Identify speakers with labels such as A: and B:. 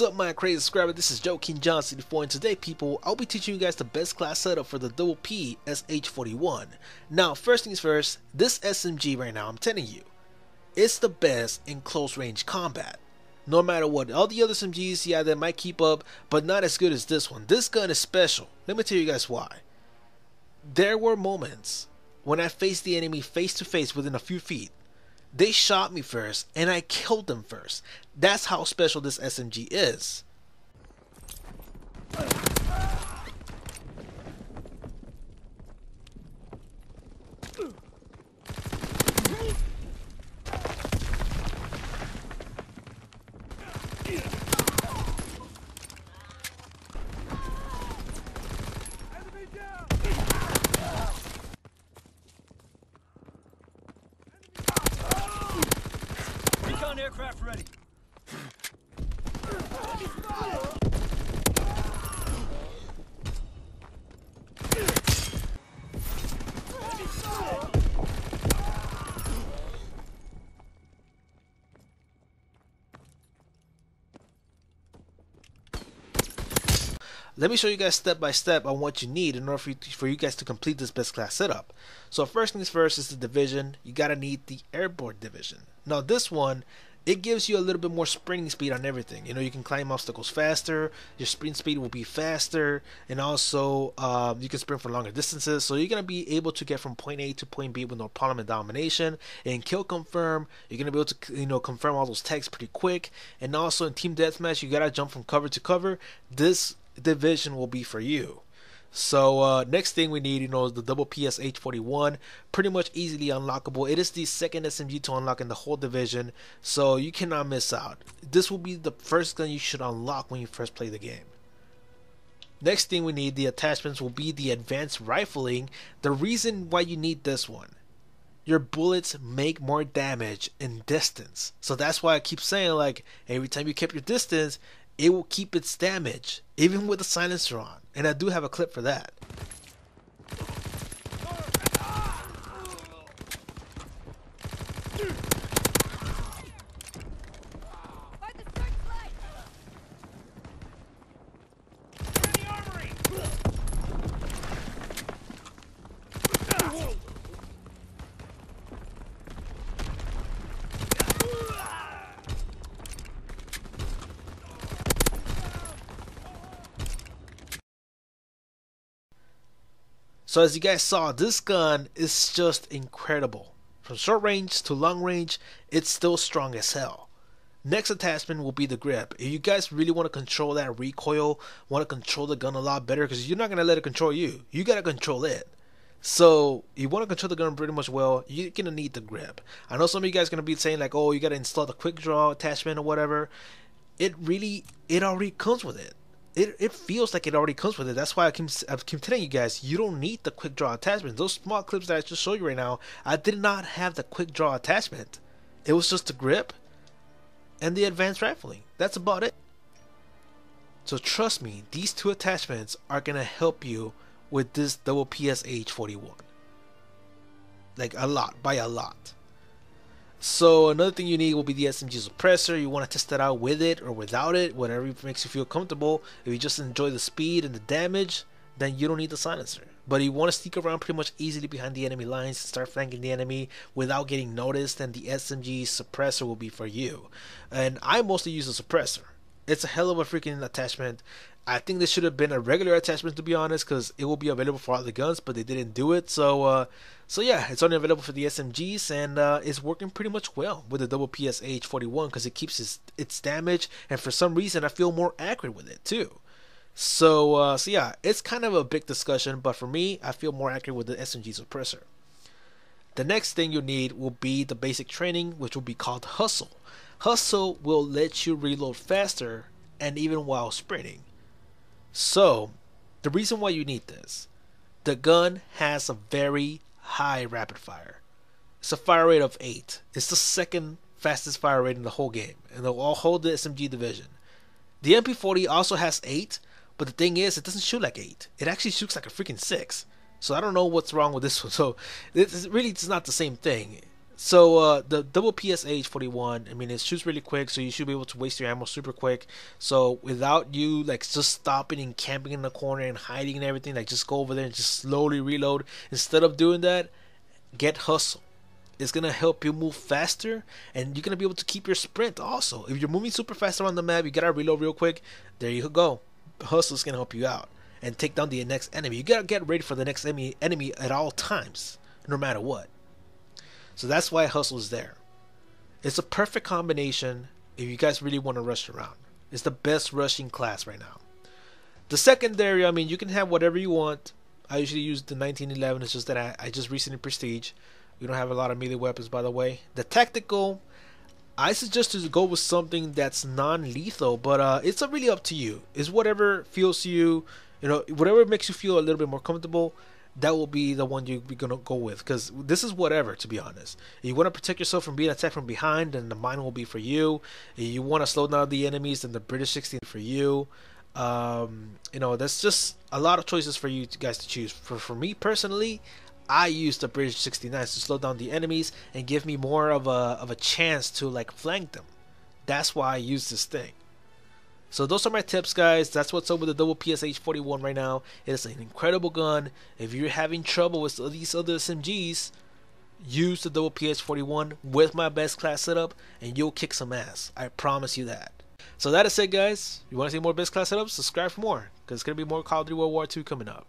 A: What's up my crazy subscriber, this is Joe King Giant 64 and today people, I'll be teaching you guys the best class setup for the Double P SH41. Now first things first, this SMG right now, I'm telling you, it's the best in close range combat. No matter what, all the other SMGs, yeah they might keep up, but not as good as this one. This gun is special, let me tell you guys why. There were moments when I faced the enemy face to face within a few feet they shot me first, and I killed them first. That's how special this SMG is.
B: Ready.
A: Let me show you guys step by step on what you need in order for you, to, for you guys to complete this best class setup. So first things first is the division. You gotta need the airborne division. Now this one it gives you a little bit more sprinting speed on everything. You know, you can climb obstacles faster, your sprint speed will be faster, and also um, you can sprint for longer distances. So you're going to be able to get from point A to point B with no problem in domination. And kill confirm, you're going to be able to, you know, confirm all those tags pretty quick. And also in team deathmatch, you got to jump from cover to cover. This division will be for you. So uh, next thing we need, you know, is the double PSH 41. Pretty much easily unlockable. It is the second SMG to unlock in the whole division, so you cannot miss out. This will be the first gun you should unlock when you first play the game. Next thing we need, the attachments will be the advanced rifling. The reason why you need this one, your bullets make more damage in distance. So that's why I keep saying like every time you keep your distance, it will keep its damage, even with the silencer on. And I do have a clip for that. So as you guys saw, this gun is just incredible. From short range to long range, it's still strong as hell. Next attachment will be the grip. If you guys really want to control that recoil, want to control the gun a lot better, because you're not going to let it control you. You got to control it. So you want to control the gun pretty much well, you're gonna need the grip. I know some of you guys gonna be saying like, oh, you gotta install the quick draw attachment or whatever. It really, it already comes with it it, it feels like it already comes with it. That's why I keep, I keep telling you guys, you don't need the quick draw attachment. Those small clips that I just showed you right now, I did not have the quick draw attachment. It was just the grip and the advanced rifling. That's about it. So trust me, these two attachments are going to help you with this double PSH 41. Like a lot, by a lot. So another thing you need will be the SMG suppressor. You want to test that out with it or without it, whatever makes you feel comfortable. If you just enjoy the speed and the damage, then you don't need the silencer. But you want to sneak around pretty much easily behind the enemy lines and start flanking the enemy without getting noticed, then the SMG suppressor will be for you. And I mostly use the suppressor. It's a hell of a freaking attachment. I think this should have been a regular attachment to be honest, because it will be available for all the guns, but they didn't do it. So, uh, so yeah, it's only available for the SMGs, and uh, it's working pretty much well with the double PSH 41 because it keeps its, its damage, and for some reason I feel more accurate with it too. So, uh, so yeah, it's kind of a big discussion, but for me, I feel more accurate with the SMG suppressor. The next thing you need will be the basic training, which will be called Hustle. Hustle will let you reload faster and even while sprinting. So, the reason why you need this, the gun has a very high rapid fire. It's a fire rate of 8. It's the second fastest fire rate in the whole game, and they'll all hold the SMG division. The MP40 also has 8, but the thing is, it doesn't shoot like 8. It actually shoots like a freaking 6. So I don't know what's wrong with this one. So it's really it's not the same thing. So uh, the double PSH 41, I mean, it shoots really quick, so you should be able to waste your ammo super quick. So without you like just stopping and camping in the corner and hiding and everything, like just go over there and just slowly reload. Instead of doing that, get hustle. It's gonna help you move faster, and you're gonna be able to keep your sprint also. If you're moving super fast around the map, you gotta reload real quick. There you go. Hustle is gonna help you out and take down the next enemy. You gotta get ready for the next enemy enemy at all times, no matter what. So that's why Hustle is there. It's a perfect combination if you guys really want to rush around. It's the best rushing class right now. The secondary, I mean, you can have whatever you want. I usually use the 1911. It's just that I, I just recently prestige. We don't have a lot of melee weapons, by the way. The tactical, I suggest to go with something that's non-lethal, but uh, it's really up to you. It's whatever feels to you. You know, whatever makes you feel a little bit more comfortable that will be the one you're gonna go with. Because this is whatever to be honest. You want to protect yourself from being attacked from behind then the mine will be for you. You want to slow down the enemies then the british 16 for you. Um, you know there's just a lot of choices for you guys to choose. For for me personally I use the British 69 to slow down the enemies and give me more of a of a chance to like flank them. That's why I use this thing. So those are my tips, guys. That's what's up with the double PSH 41 right now. It is an incredible gun. If you're having trouble with these other SMGs, use the double PSH 41 with my best class setup, and you'll kick some ass. I promise you that. So that is it, guys. You want to see more best class setups? Subscribe for more, because it's gonna be more Call of Duty World War II coming up.